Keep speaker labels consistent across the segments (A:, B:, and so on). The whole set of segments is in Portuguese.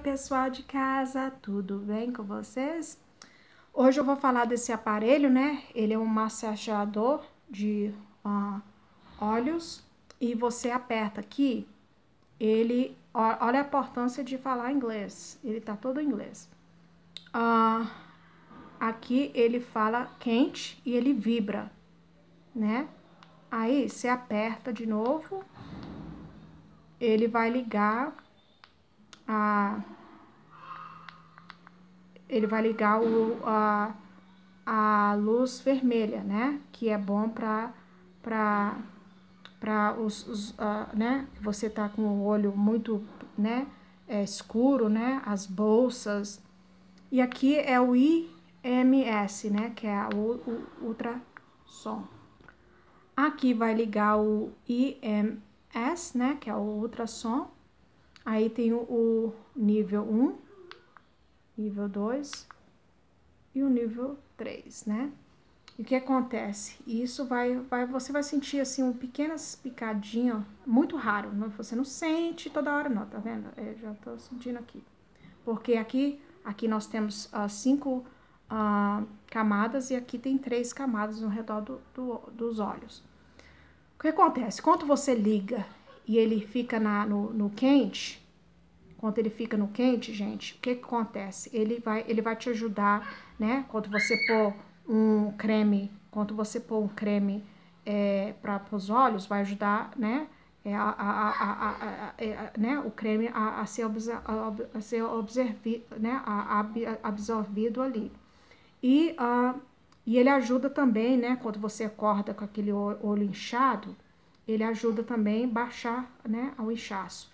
A: pessoal de casa, tudo bem com vocês? Hoje eu vou falar desse aparelho, né? Ele é um massageador de uh, olhos e você aperta aqui, ele, olha a importância de falar inglês, ele tá todo em inglês. Uh, aqui ele fala quente e ele vibra, né? Aí você aperta de novo, ele vai ligar a ele vai ligar o, a, a luz vermelha, né? Que é bom para para para os, os uh, né? Você tá com o olho muito, né? É, escuro, né? As bolsas. E aqui é o IMS, né? Que é o, o ultrassom. Aqui vai ligar o IMS, né? Que é o ultrassom. Aí tem o, nível 1, nível 2 e o nível 3, né? E o que acontece? Isso vai, vai, você vai sentir assim um pequenas picadinhas, muito raro, não, você não sente toda hora não, tá vendo? Eu já tô sentindo aqui. Porque aqui, aqui nós temos uh, cinco uh, camadas e aqui tem três camadas no redor do, do, dos olhos. O que acontece? Quando você liga e ele fica na, no, no quente, quando ele fica no quente, gente, o que, que acontece? Ele vai, ele vai te ajudar, né? Quando você pôr um creme, quando você pôr um creme é, para os olhos, vai ajudar, né? É, a, a, a, é, né, o creme a, ser, a ser observi, né, a, absorvido ali. E, uh, e ele ajuda também, né, quando você acorda com aquele olho inchado, ele ajuda também a baixar né, o inchaço.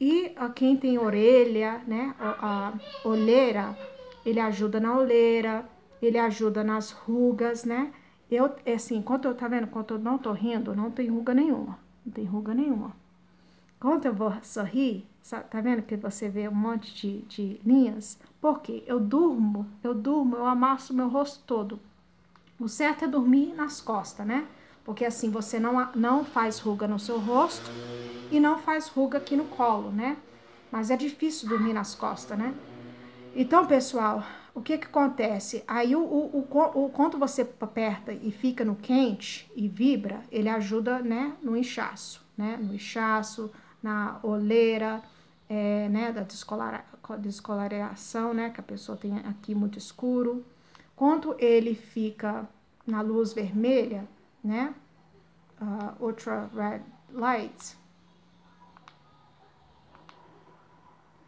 A: E a quem tem orelha, né, a, olheira, ele ajuda na olheira, ele ajuda nas rugas, né? Eu, é assim, enquanto eu, tá vendo? Enquanto eu não tô rindo, não tem ruga nenhuma. Não tem ruga nenhuma. Quando eu vou sorrir, tá vendo que você vê um monte de, de linhas? Porque eu durmo, eu durmo, eu amasso meu rosto todo. O certo é dormir nas costas, né? Porque assim você não, não faz ruga no seu rosto e não faz ruga aqui no colo, né? Mas é difícil dormir nas costas, né? Então, pessoal, o que que acontece? Aí, o, o, o, o, quando você aperta e fica no quente e vibra, ele ajuda, né, no inchaço, né? No inchaço, na oleira, é, né, da descolarização, né, que a pessoa tem aqui muito escuro. Quando ele fica na luz vermelha, né? Uh, ultra red light,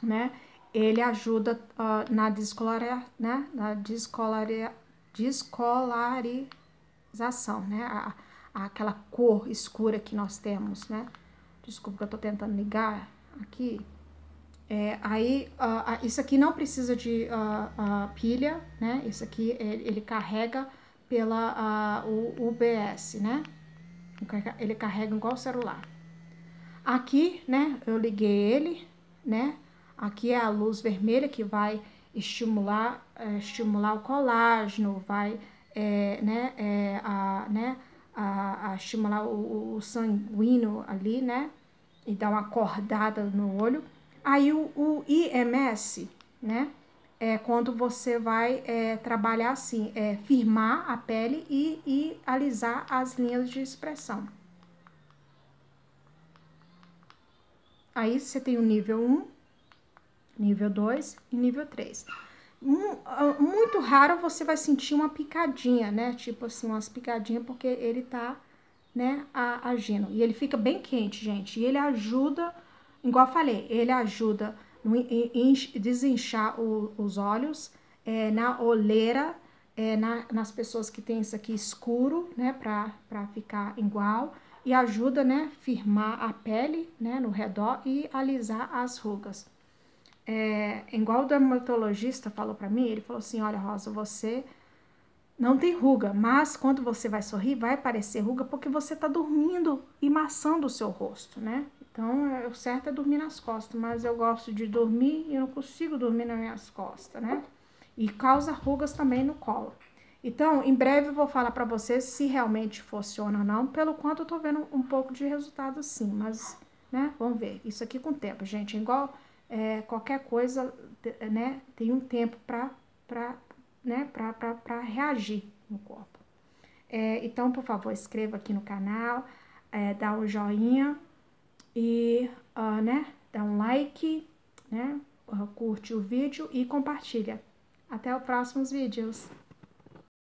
A: né? Ele ajuda uh, na descolaria, né? Na descolaria, descolarização, né? A, a, aquela cor escura que nós temos, né? Desculpa que eu tô tentando ligar aqui. É, aí, uh, isso aqui não precisa de pilha, né? Isso aqui, ele, ele carrega pela o UBS, né? Ele carrega igual celular. Aqui, né, eu liguei ele, né? Aqui é a luz vermelha que vai estimular, é, estimular o colágeno, vai, é, né, é, a, né, a, a estimular o, o, sanguíneo ali, né? E dar uma acordada no olho. Aí o, o IMS, né? É quando você vai é, trabalhar assim, é, firmar a pele e, e alisar as linhas de expressão. Aí você tem o nível 1, nível 2 e nível 3. Ah, muito raro você vai sentir uma picadinha, né? Tipo assim, umas picadinhas, porque ele tá, né, agindo. E ele fica bem quente, gente. E ele ajuda, igual eu falei, ele ajuda desinchar o, os olhos, é, na oleira, é, na, nas pessoas que tem isso aqui escuro, né, para ficar igual, e ajuda, né, firmar a pele, né, no redor e alisar as rugas. É, igual o dermatologista falou para mim, ele falou assim, olha Rosa, você não tem ruga, mas quando você vai sorrir, vai aparecer ruga porque você tá dormindo e maçando o seu rosto, né? Então, é, o certo é dormir nas costas, mas eu gosto de dormir e não consigo dormir nas minhas costas, né? E causa rugas também no colo. Então, em breve eu vou falar para vocês se realmente funciona ou não, pelo quanto eu tô vendo um pouco de resultado sim, mas, né, vamos ver. Isso aqui com o tempo, gente, igual é, qualquer coisa, né, tem um tempo para né, reagir no corpo. É, então, por favor, inscreva aqui no canal, é, dá um joinha e, uh, né, dá um like, né, curte o vídeo e compartilha. Até os próximos vídeos.